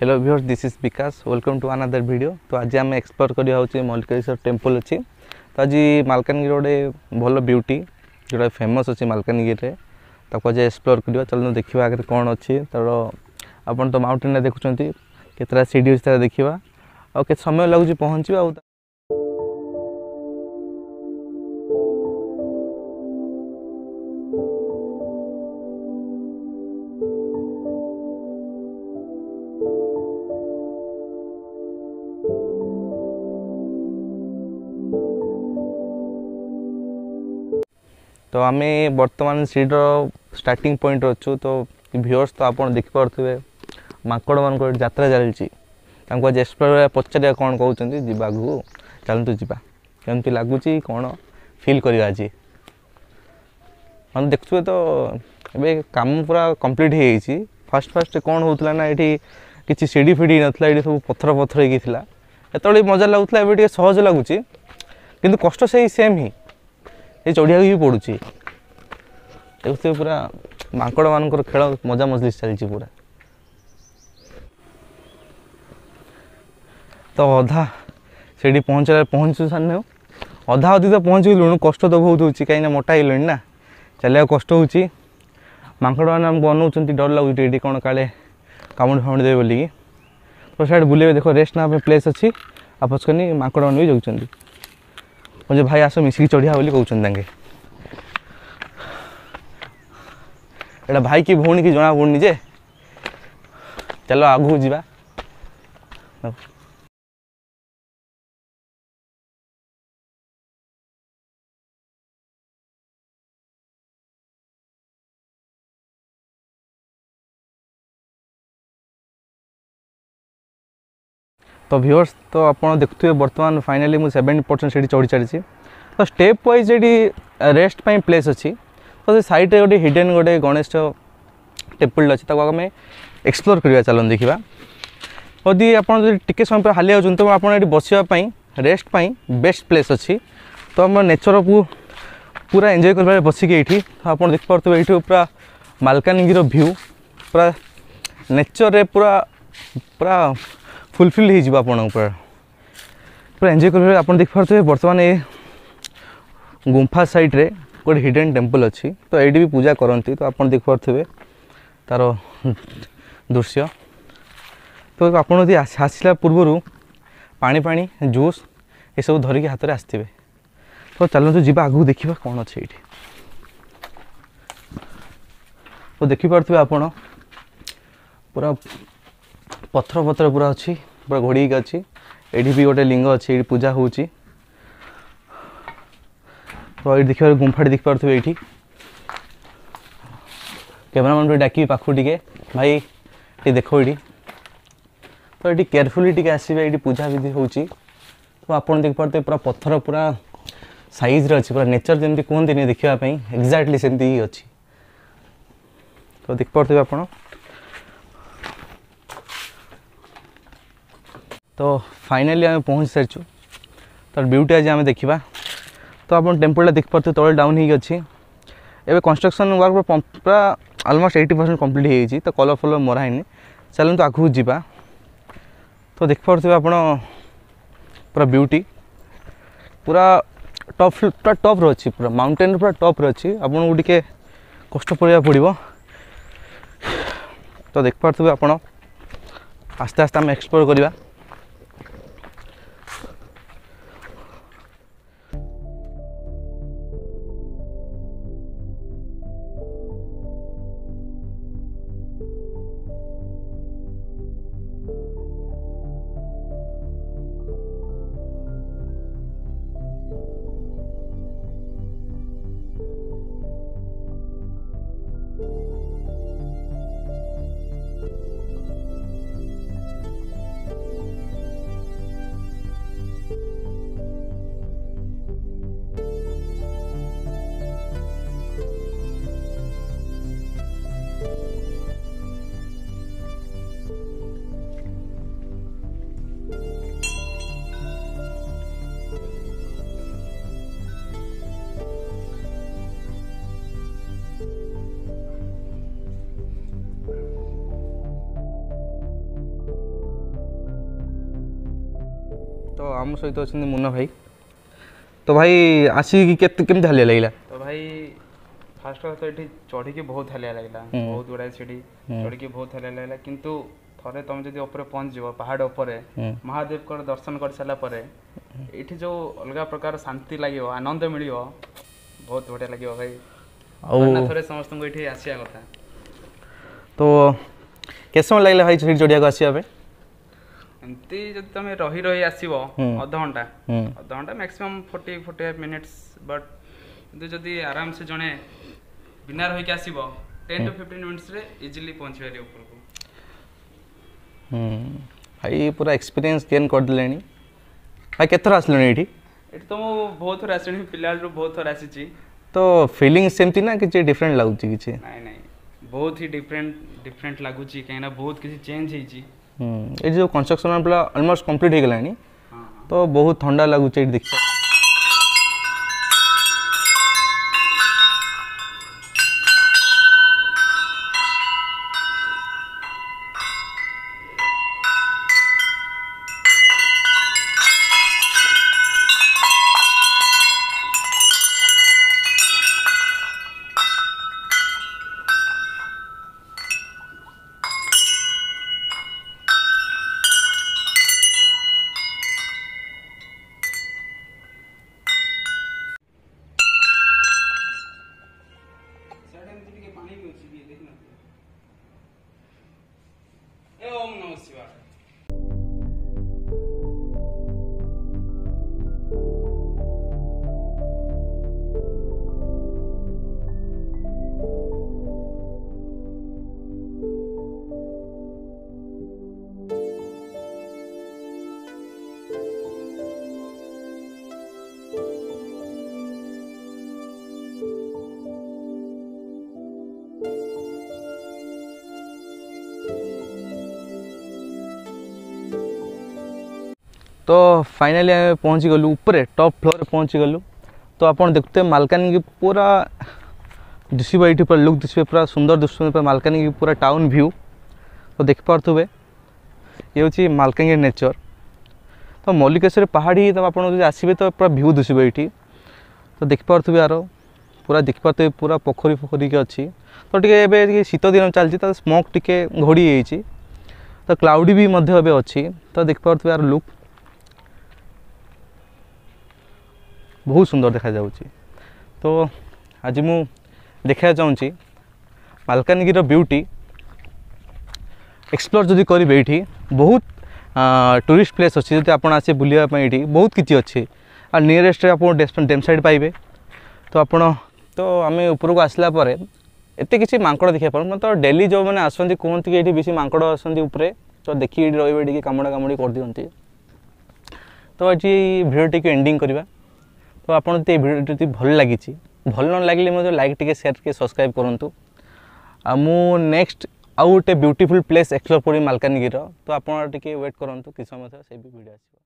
hello viewers this is Bikash welcome to another video তো আজ আমি এক্সপ্লোর করা হচ্ছে মল্লিকেশ্বর টেম্পল অছি তো আজ মালকানগিরি গোটে ভালো বিউটি যেটা ফেমস অছি মালকানগিরি তাকে আজ এক্সপ্লোর করা চলুন দেখা আগে কোণ অছি তার আপনার তো মাউন্টেনটা দেখুছেন কতটা সিডি অছি তারা দেখা আও কেতে সময় লাগুছে পৌঁছবা তো ଆମେ ବର୍ତ୍ତମାନ ସିଟ୍ର ଷ୍ଟାର୍ଟିଂ ପଏଣ୍ଟରେ ଅଛୁ ତ ଭିଓର୍ସ ତ ଆପଣ ଦେଖିପାରୁଥିବେ ମାଙ୍କଡ଼ମାନଙ୍କର ଯାତ୍ରା ଚାଲିଛି ତାଙ୍କୁ ଆଜି ଏକ୍ସପ୍ଲୋର ପଚାରିବା କ'ଣ କହୁଛନ୍ତି ଯିବା ଆଗକୁ ଚାଲନ୍ତୁ ଯିବା କେମିତି ଲାଗୁଛି କ'ଣ ଫିଲ୍ କରିବା ଆଜି ମାନେ ଦେଖୁଥିବେ ତ ଏବେ କାମ ପୁରା କମ୍ପ୍ଲିଟ୍ ହେଇଯାଇଛି ଫାର୍ଷ୍ଟ ଫାର୍ଷ୍ଟ କ'ଣ ହେଉଥିଲା ନା ଏଠି କିଛି ସିଡ଼ି ଫିଡ଼ି ନଥିଲା ଏଠି ସବୁ ପଥର ପଥର ହେଇକି ଥିଲା ସେତେବେଳେ ମଜା ଲାଗୁଥିଲା ଏବେ ଟିକେ ସହଜ ଲାଗୁଛି କିନ୍ତୁ କଷ୍ଟ ସେଇ ସେମ୍ ହିଁ ସେ ଚଢ଼ିବାକୁ ବି ପଡ଼ୁଛି ଏକୁ ପୁରା ମାଙ୍କଡ଼ମାନଙ୍କର ଖେଳ ମଜା ମଜଲିସ୍ ଚାଲିଛି ପୁରା ତ ଅଧା ସେଠି ପହଞ୍ଚିଲା ପହଞ୍ଚୁ ସାରିନେ ଅଧା ଅଧି ତ ପହଞ୍ଚିଗଲୁଣୁ କଷ୍ଟ ତ ବହୁତ ହେଉଛି କାହିଁକିନା ମୋଟା ହେଇଗଲେଣି ନା ଚାଲିବାକୁ କଷ୍ଟ ହେଉଛି ମାଙ୍କଡ଼ମାନେ ଆମକୁ ଅନଉଛନ୍ତି ଡର ଲାଗୁଛି ଏଠି କ'ଣ କାଳେ କାମୁଡ଼ି ଫାମୁଡ଼ି ଦେବେ ବୋଲିକି ତ ସିଆଡ଼େ ବୁଲେଇବେ ଦେଖ ରେଷ୍ଟ ନେବା ପାଇଁ ପ୍ଲେସ୍ ଅଛି ଆଉ ପଛକନି ମାଙ୍କଡ଼ମାନେ ବି ଯାଉଛନ୍ତି ମୁଁ ଭାଇ ଆସ ମିଶିକି ଚଢ଼ିବା ବୋଲି କହୁଛନ୍ତି ତାଙ୍କେ ଏଇଟା ଭାଇ କି ଭଉଣୀ କି ଜଣା ଭଉଣୀ ଯେ ଚାଲ ଆଗକୁ ଯିବା ତ ଭିଓର୍ସ ତ ଆପଣ ଦେଖୁଥିବେ ବର୍ତ୍ତମାନ ଫାଇନାଲି ମୁଁ ସେଭେଣ୍ଟି ପରସେଣ୍ଟ ସେଠି ଚଢ଼ି ଚାଲିଛି ତ ଷ୍ଟେପ୍ ୱାଇଜ୍ ଏଠି ରେଷ୍ଟ ପାଇଁ ପ୍ଲେସ୍ ଅଛି ତ ସେ ସାଇଡ଼୍ରେ ଗୋଟେ ହିଡେନ୍ ଗୋଟେ ଗଣେଶ ଟେମ୍ପଲ୍ଟେ ଅଛି ତାକୁ ଆମେ ଏକ୍ସପ୍ଲୋର୍ କରିବା ଚାଲନ୍ତୁ ଦେଖିବା ଯଦି ଆପଣ ଯଦି ଟିକେ ସମୟ ପରେ ହାଲି ଯାଉଛନ୍ତି ତେବେ ଆପଣ ଏଠି ବସିବା ପାଇଁ ରେଷ୍ଟ ପାଇଁ ବେଷ୍ଟ ପ୍ଲେସ୍ ଅଛି ତ ଆମ ନେଚରକୁ ପୁରା ଏନ୍ଜୟ କରିବାରେ ବସିକି ଏଇଠି ଆପଣ ଦେଖିପାରୁଥିବେ ଏଇଠି ପୁରା ମାଲକାନଗିରିର ଭ୍ୟୁ ପୁରା ନେଚରରେ ପୁରା ପୁରା ফুলফিল হয়ে যাব আপনার পুরা পুরা এনজয় করবে আপনার দেখি দেখিপারে বর্তমানে এ গুম্ফা সাইডে গোটে হিডেন টেম্পল অছি বি পূজা করতে তো আপনার দেখি দেখিপারে তার দৃশ্য তো আপনার যদি আসলা পূর্বর পা জুস এসব ধরিকি হাতের আসবে তো চালু যা আগু দেখা কম অছে এইটি তো দেখিপারে আপনার পুরা ପଥର ପଥର ପୁରା ଅଛି ପୁରା ଘୋଡ଼ିକି ଅଛି ଏଠି ବି ଗୋଟେ ଲିଙ୍ଗ ଅଛି ଏଠି ପୂଜା ହେଉଛି ତ ଏଠି ଦେଖିବାର ଗୁମ୍ଫାଟି ଦେଖିପାରୁଥିବେ ଏଇଠି କ୍ୟାମେରାମ୍ୟାନ୍ ଟିକେ ଡାକିବି ପାଖକୁ ଟିକେ ଭାଇ ଟିକେ ଦେଖ ଏଠି ତ ଏଠି କେୟାରଫୁଲି ଟିକେ ଆସିବେ ଏଠି ପୂଜା ବିଧି ହେଉଛି ତ ଆପଣ ଦେଖିପାରୁଥିବେ ପୁରା ପଥର ପୁରା ସାଇଜ୍ର ଅଛି ପୁରା ନେଚର୍ ଯେମିତି କୁହନ୍ତିନି ଦେଖିବା ପାଇଁ ଏକ୍ଜାକ୍ଟଲି ସେମିତି ହିଁ ଅଛି ତ ଦେଖିପାରୁଥିବେ ଆପଣ তো ফাইনালি আমি পৌঁছি সারিছু তার বিউটি আজ আমি দেখা তো আপনার টেম্পলটা দেখিপারে তলে ডাউন হয়ে অছি এবে কনস্ট্রকশন ওয়ার্ক পুরা অলমোস্ট এইটি পরসেন্ট কমপ্লিট হয়ে যাই তো কলর ফলর মরা হয়নি ଚାଲନ୍ତୁ ଆଗକୁ ଯିବା ତ ଦେଖିପାରୁଥିବେ ଆପଣ ପୁରା ବିୟୁଟି ପୁରା ଟପ୍ ପୁରା ଟପ୍ରେ ଅଛି ପୁରା ମାଉଣ୍ଟେନ୍ ପୁରା ଟପ୍ରେ ଅଛି ଆପଣଙ୍କୁ ଟିକେ କଷ୍ଟ ପଡ଼ିବାକୁ ପଡ଼ିବ ତ ଦେଖିପାରୁଥିବେ ଆପଣ ଆସ୍ତେ ଆସ୍ତେ ଆମେ ଏକ୍ସପ୍ଲୋର୍ କରିବା आम सहित अच्छा मुन्ना भाई तो भाई आसिक केमती हालिया लगे तो भाई फास्ट तो ये चढ़ी बहुत हालिया लगे बहुत गुड़ाए सीढ़ी चढ़ की बहुत हालिया लगे कि थे तुम जब उपरे जो पहाड़ उपर महादेव को दर्शन कर सारापर ये जो अलग प्रकार शांति लगे आनंद मिल बहुत बढ़िया लगे भाई थे समस्त ये आसा कथा तो कैसे समय लगे भाई चढ़िया को आसपाई ଏମିତି ଯଦି ତମେ ରହି ରହି ଆସିବ ଅଧଘଣ୍ଟା ଅଧଘଣ୍ଟା maximum forty forty five minutes but କିନ୍ତୁ ଯଦି ଆରାମସେ ଜଣେ ବିନା ରହିକି ଆସିବ ଟେନ୍ ଟୁ ଫିଫ୍ଟିନ୍ ମିନିଟ୍ସରେ ଇଜିଲି ପହଞ୍ଚି ପାରିବ ଉପରକୁ ଭାଇ ପୁରା ଏକ୍ସପିରିଏନ୍ସ ଗେନ୍ କରିଦେଲେଣି ଭାଇ କେତେଥର ଆସିଲେଣି ଏଇଠି ଏଠି ତ ମୁଁ ବହୁତ ଥର ଆସିଲିଣି ପିଲାବେଳରୁ ବହୁତ ଥର ଆସିଛି ତ ଫିଲିଙ୍ଗ ସେମିତି ନା କିଛି ଡିଫରେଣ୍ଟ ଲାଗୁଛି କିଛି ନାଇଁ ନାଇଁ ବହୁତ ହି ଡିଫରେଣ୍ଟ ଡିଫରେଣ୍ଟ ଲାଗୁଛି କାହିଁକିନା ବହୁତ କିଛି ଚେଞ୍ଜ ହେଇଛି ଏଠି ଯେଉଁ କନଷ୍ଟ୍ରକ୍ସନ୍ ପୁରା ଅଲମୋଷ୍ଟ କମ୍ପ୍ଲିଟ୍ ହେଇଗଲାଣି ତ ବହୁତ ଥଣ୍ଡା ଲାଗୁଛି ଏଠି ଦେଖିବା にちは。ତ ଫାଇନାଲି ଆମେ ପହଞ୍ଚିଗଲୁ ଉପରେ ଟପ୍ ଫ୍ଲୋର୍ରେ ପହଞ୍ଚିଗଲୁ ତ ଆପଣ ଦେଖୁଥିବେ ମାଲକାନଗିରି ପୁରା ଦିଶିବ ଏଇଠି ପୁରା ଲୁକ୍ ଦିଶିବେ ପୁରା ସୁନ୍ଦର ଦିଶୁଛନ୍ତି ପୁରା ମାଲକାନଗିରି ପୁରା ଟାଉନ୍ ଭ୍ୟୁ ତ ଦେଖିପାରୁଥିବେ ଇଏ ହେଉଛି ମାଲକାନଗିରି ନେଚର୍ ତ ମଲ୍ଲିକେଶ୍ୱରୀ ପାହାଡ଼ି ତ ଆପଣ ଯଦି ଆସିବେ ତ ପୁରା ଭ୍ୟୁ ଦିଶିବ ଏଇଠି ତ ଦେଖିପାରୁଥିବେ ଆର ପୁରା ଦେଖିପାରୁଥିବେ ପୁରା ପୋଖରୀ ପୋଖରୀକି ଅଛି ତ ଟିକେ ଏବେ ଟିକେ ଶୀତ ଦିନ ଚାଲିଛି ତ ସ୍ମୋକ୍ ଟିକେ ଘୋଡ଼ି ହେଇଛି ତ କ୍ଲାଉଡ଼ି ବି ମଧ୍ୟ ଏବେ ଅଛି ତ ଦେଖିପାରୁଥିବେ ଆର ଲୁକ୍ ବହୁତ ସୁନ୍ଦର ଦେଖାଯାଉଛି ତ ଆଜି ମୁଁ ଦେଖିବାକୁ ଚାହୁଁଛି ମାଲକାନଗିରିର ବିୟୁଟି ଏକ୍ସପ୍ଲୋର୍ ଯଦି କରିବେ ଏଇଠି ବହୁତ ଟୁରିଷ୍ଟ ପ୍ଲେସ୍ ଅଛି ଯଦି ଆପଣ ଆସିବେ ବୁଲିବା ପାଇଁ ଏଇଠି ବହୁତ କିଛି ଅଛି ଆଉ ନିୟରେଷ୍ଟରେ ଆପଣ ଡେମ୍ ସାଇଡ଼୍ ପାଇବେ ତ ଆପଣ ତ ଆମେ ଉପରକୁ ଆସିଲା ପରେ ଏତେ କିଛି ମାଙ୍କଡ଼ ଦେଖିବା ପାରୁନୁ ତ ଡେଲି ଯେଉଁମାନେ ଆସନ୍ତି କୁହନ୍ତି କି ଏଇଠି ବେଶୀ ମାଙ୍କଡ଼ ଆସନ୍ତି ଉପରେ ତ ଦେଖିକି ଏଇଠି ରହିବେ ଟିକେ କାମୁଡ଼ା କାମୁଡ଼ି କରିଦିଅନ୍ତି ତ ଆଜି ଭିଡ଼ିଓ ଟିକେ ଏଣ୍ଡିଂ କରିବା তো ଆପଣ ଯଦି ଏ ଭିଡ଼ିଓ ଯଦି ଭଲ ଲାଗିଛି ଭଲ ନ ଲାଗିଲେ ମଧ୍ୟ ଲାଇକ୍ ଟିକେ ସେୟାର ଟିକେ ସବସ୍କ୍ରାଇବ୍ କରନ୍ତୁ ଆଉ ମୁଁ ନେକ୍ସଟ ଆଉ ଗୋଟେ ବ୍ୟୁଟିଫୁଲ୍ ପ୍ଲେସ୍ ଏକ୍ସପ୍ଲୋର୍ କରିବି ମାଲକାନଗିରିର ତ ଆପଣ ଟିକେ ୱେଟ୍ କରନ୍ତୁ କିଛି ସମୟ ସେଇ ବି ଭିଡ଼ିଓ ଆସିବ